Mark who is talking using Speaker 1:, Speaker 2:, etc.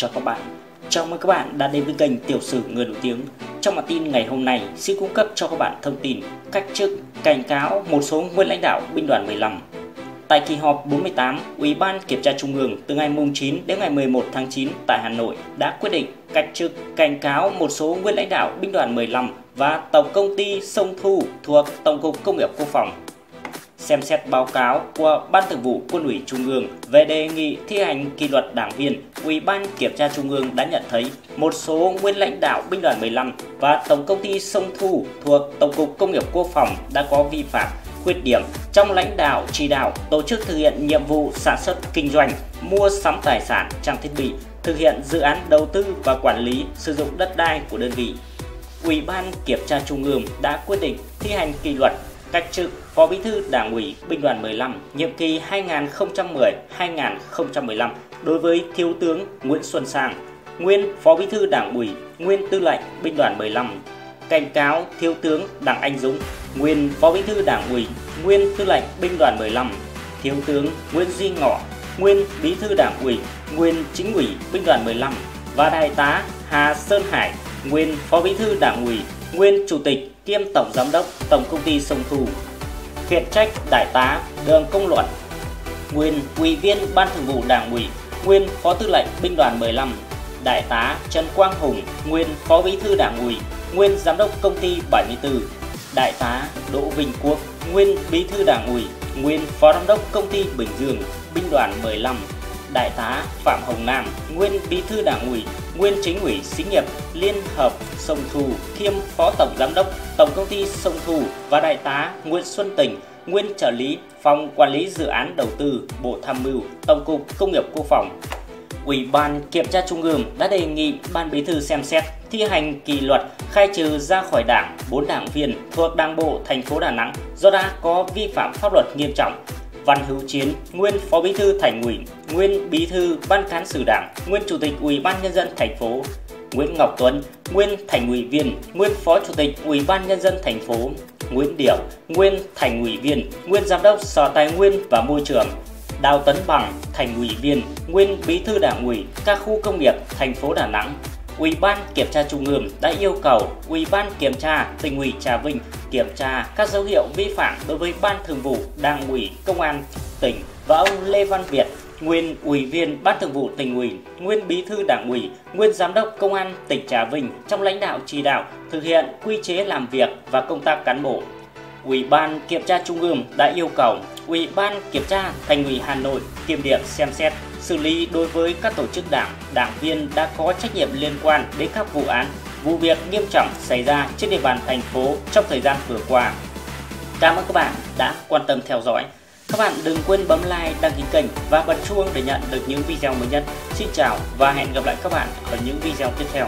Speaker 1: cho các bạn. Chào mừng các bạn đã đến với kênh Tiểu sử người nổi tiếng. Trong bản tin ngày hôm nay xin cung cấp cho các bạn thông tin cách chức cảnh cáo một số nguyên lãnh đạo binh đoàn 15. Tại kỳ họp 48, Ủy ban Kiểm tra Trung ương từ ngày 9 đến ngày 11 tháng 9 tại Hà Nội đã quyết định cách chức cảnh cáo một số nguyên lãnh đạo binh đoàn 15 và Tổng công ty Sông Thu thuộc Tổng cục Công nghiệp Quốc phòng xem xét báo cáo của Ban Thường vụ Quân ủy Trung ương về đề nghị thi hành kỷ luật đảng viên, Ủy ban Kiểm tra Trung ương đã nhận thấy một số nguyên lãnh đạo binh đoàn 15 và Tổng công ty Sông Thu thuộc Tổng cục Công nghiệp Quốc phòng đã có vi phạm khuyết điểm trong lãnh đạo chỉ đạo tổ chức thực hiện nhiệm vụ sản xuất kinh doanh, mua sắm tài sản, trang thiết bị, thực hiện dự án đầu tư và quản lý sử dụng đất đai của đơn vị. Ủy ban Kiểm tra Trung ương đã quyết định thi hành kỷ luật cách chức Phó Bí thư Đảng ủy Binh đoàn 15 nhiệm kỳ 2010-2015 đối với Thiếu tướng Nguyễn Xuân Sang, nguyên Phó Bí thư Đảng ủy, nguyên Tư lệnh Binh đoàn 15. Cảnh cáo Thiếu tướng Đặng Anh Dũng, nguyên Phó Bí thư Đảng ủy, nguyên Tư lệnh Binh đoàn 15. Thiếu tướng Nguyễn Duy Ngọ, nguyên Bí thư Đảng ủy, nguyên Chính ủy Binh đoàn 15 và Đại tá Hà Sơn Hải, nguyên Phó Bí thư Đảng ủy, nguyên Chủ tịch kiêm Tổng Giám đốc Tổng Công ty Sông Thu. Khiển trách Đại tá Đường Công Luận, nguyên Ủy viên Ban Thường vụ Đảng ủy, nguyên Phó Tư lệnh Binh đoàn 15. Đại tá Trần Quang Hùng, nguyên Phó Bí thư Đảng ủy, nguyên Giám đốc Công ty 74. Đại tá Đỗ Vinh Quốc, nguyên Bí thư Đảng ủy, nguyên Phó Giám đốc Công ty Bình Dương, Binh đoàn 15 Đại tá Phạm Hồng Nam, nguyên Bí thư Đảng ủy, nguyên Chính ủy Xí nghiệp Liên hợp Sông Thu, kiêm Phó Tổng Giám đốc Tổng công ty Sông Thu và Đại tá Nguyễn Xuân Tình, nguyên trợ lý Phòng Quản lý Dự án Đầu tư Bộ Tham mưu Tổng cục Công nghiệp Quốc phòng. Ủy ban Kiểm tra Trung ương đã đề nghị Ban Bí thư xem xét thi hành kỷ luật khai trừ ra khỏi đảng 4 đảng viên thuộc Đảng bộ thành phố Đà Nẵng do đã có vi phạm pháp luật nghiêm trọng Văn Hữu Chiến, nguyên Phó Bí thư Thành ủy, nguyên Bí thư Ban cán sự Đảng, nguyên Chủ tịch Ủy ban nhân dân thành phố, Nguyễn Ngọc Tuấn, nguyên Thành ủy viên, nguyên Phó Chủ tịch Ủy ban nhân dân thành phố, Nguyễn Điểu, nguyên Thành ủy viên, nguyên Giám đốc Sở Tài nguyên và Môi trường, Đào Tấn Bằng, Thành ủy viên, nguyên Bí thư Đảng ủy các khu công nghiệp thành phố Đà Nẵng, Ủy ban Kiểm tra Trung ương đã yêu cầu Ủy ban Kiểm tra tỉnh ủy Trà Vinh kiểm tra các dấu hiệu vi phạm đối với Ban Thường vụ Đảng ủy Công an tỉnh và ông Lê Văn Việt, nguyên Ủy viên Ban Thường vụ tỉnh ủy, nguyên Bí thư Đảng ủy, nguyên Giám đốc Công an tỉnh Trà Vinh trong lãnh đạo chỉ đạo thực hiện quy chế làm việc và công tác cán bộ. Ủy ban Kiểm tra Trung ương đã yêu cầu Ủy ban Kiểm tra Thành ủy Hà Nội kiểm điểm xem xét xử lý đối với các tổ chức đảng, đảng viên đã có trách nhiệm liên quan đến các vụ án, vụ việc nghiêm trọng xảy ra trên địa bàn thành phố trong thời gian vừa qua. Cảm ơn các bạn đã quan tâm theo dõi. Các bạn đừng quên bấm like, đăng ký kênh và bật chuông để nhận được những video mới nhất. Xin chào và hẹn gặp lại các bạn ở những video tiếp theo.